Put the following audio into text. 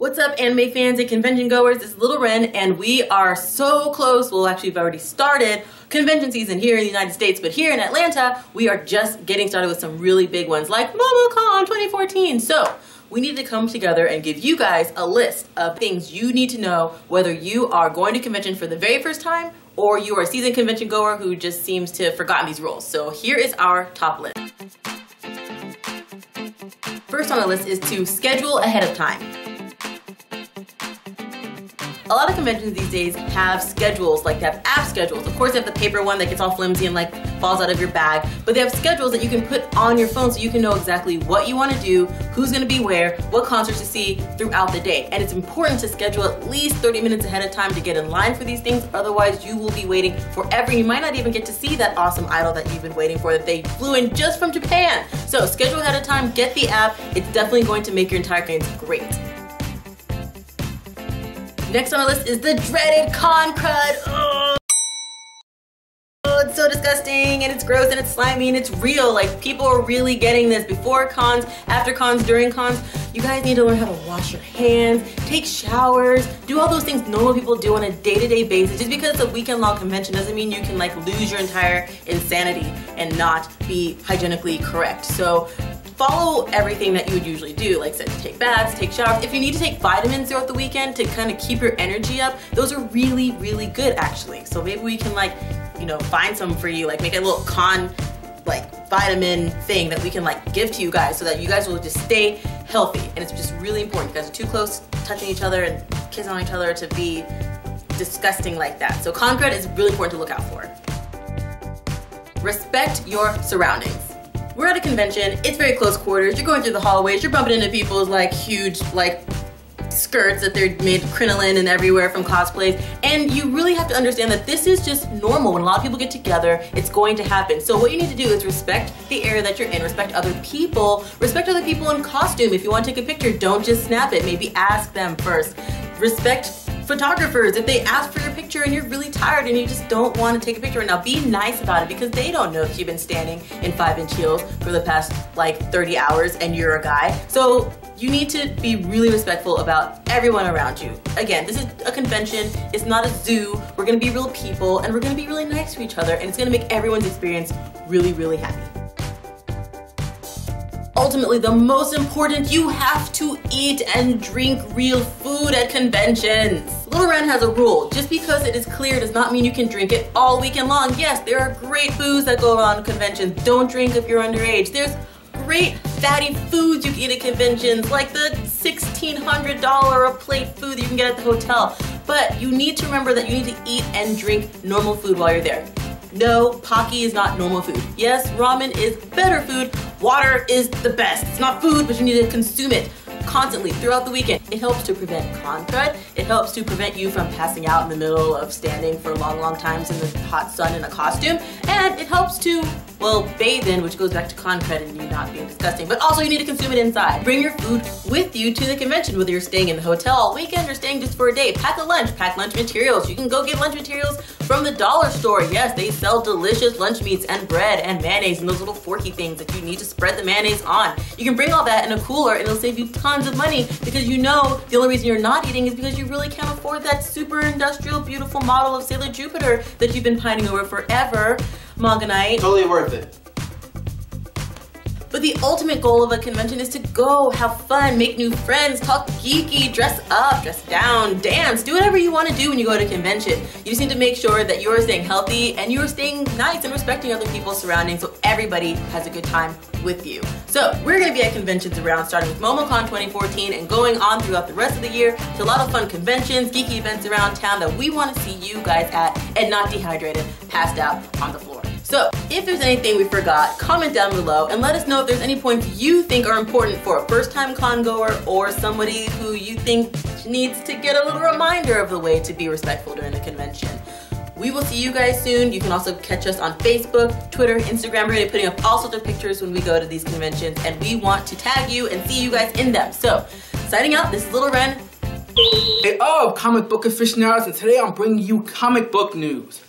What's up, anime fans and convention goers? This is Little Wren, and we are so close. Well, actually, we've already started convention season here in the United States, but here in Atlanta, we are just getting started with some really big ones like MomoCon 2014. So, we need to come together and give you guys a list of things you need to know whether you are going to convention for the very first time or you are a seasoned convention goer who just seems to have forgotten these rules. So, here is our top list. First on the list is to schedule ahead of time. A lot of conventions these days have schedules, like they have app schedules. Of course, they have the paper one that gets all flimsy and like falls out of your bag, but they have schedules that you can put on your phone so you can know exactly what you want to do, who's going to be where, what concerts to see throughout the day. And it's important to schedule at least 30 minutes ahead of time to get in line for these things, otherwise you will be waiting forever. You might not even get to see that awesome idol that you've been waiting for that they flew in just from Japan. So schedule ahead of time, get the app. It's definitely going to make your entire experience great. Next on our list is the dreaded con crud. Oh, it's so disgusting and it's gross and it's slimy and it's real. Like people are really getting this before cons, after cons, during cons. You guys need to learn how to wash your hands, take showers, do all those things normal people do on a day-to-day -day basis. Just because it's a weekend-long convention doesn't mean you can like lose your entire insanity and not be hygienically correct. So follow everything that you would usually do, like said, take baths, take showers. If you need to take vitamins throughout the weekend to kind of keep your energy up, those are really, really good actually. So maybe we can like, you know, find some for you, like make a little con like vitamin thing that we can like give to you guys so that you guys will just stay healthy. And it's just really important. You guys are too close touching each other and kissing on each other to be disgusting like that. So con crud is really important to look out for. Respect your surroundings. We're at a convention, it's very close quarters, you're going through the hallways, you're bumping into people's like huge like skirts that they're made crinoline and everywhere from cosplays. And you really have to understand that this is just normal. When a lot of people get together it's going to happen. So what you need to do is respect the area that you're in. Respect other people. Respect other people in costume. If you want to take a picture don't just snap it. Maybe ask them first. Respect photographers, if they ask for your picture and you're really tired and you just don't want to take a picture now, be nice about it because they don't know if you've been standing in five inch heels for the past like 30 hours and you're a guy. So you need to be really respectful about everyone around you. Again, this is a convention, it's not a zoo. We're gonna be real people and we're gonna be really nice to each other and it's gonna make everyone's experience really, really happy ultimately the most important, you have to eat and drink real food at conventions. Little Wren has a rule. Just because it is clear does not mean you can drink it all weekend long. Yes, there are great foods that go on conventions. Don't drink if you're underage. There's great fatty foods you can eat at conventions, like the $1,600 a plate food you can get at the hotel. But you need to remember that you need to eat and drink normal food while you're there. No, Pocky is not normal food. Yes, ramen is better food. Water is the best. It's not food, but you need to consume it constantly throughout the weekend. It helps to prevent con crud. It helps to prevent you from passing out in the middle of standing for long, long times in the hot sun in a costume. And it helps to, well, bathe in, which goes back to con crud and you not being disgusting. But also you need to consume it inside. Bring your food with you to the convention, whether you're staying in the hotel all weekend or staying just for a day. Pack a lunch, pack lunch materials. You can go get lunch materials from the dollar store. Yes, they sell delicious lunch meats and bread and mayonnaise and those little forky things that you need to spread the mayonnaise on. You can bring all that in a cooler and it'll save you tons of money because you know the only reason you're not eating is because you really can't afford that super industrial, beautiful model of Sailor Jupiter that you've been pining over forever, Monganite. Totally worth it. But the ultimate goal of a convention is to go, have fun, make new friends, talk geeky, dress up, dress down, dance, do whatever you want to do when you go to a convention. You just need to make sure that you are staying healthy and you are staying nice and respecting other people's surroundings so everybody has a good time with you. So we're going to be at conventions around starting with MomoCon 2014 and going on throughout the rest of the year to a lot of fun conventions, geeky events around town that we want to see you guys at and not dehydrated, passed out on the floor. So if there's anything we forgot, comment down below and let us know if there's any points you think are important for a first time con goer or somebody who you think needs to get a little reminder of the way to be respectful during the convention. We will see you guys soon. You can also catch us on Facebook, Twitter, Instagram. We're gonna be putting up all sorts of pictures when we go to these conventions and we want to tag you and see you guys in them. So, signing out, this is Little Wren. Hey, oh, comic book aficionados, and today I'm bringing you comic book news.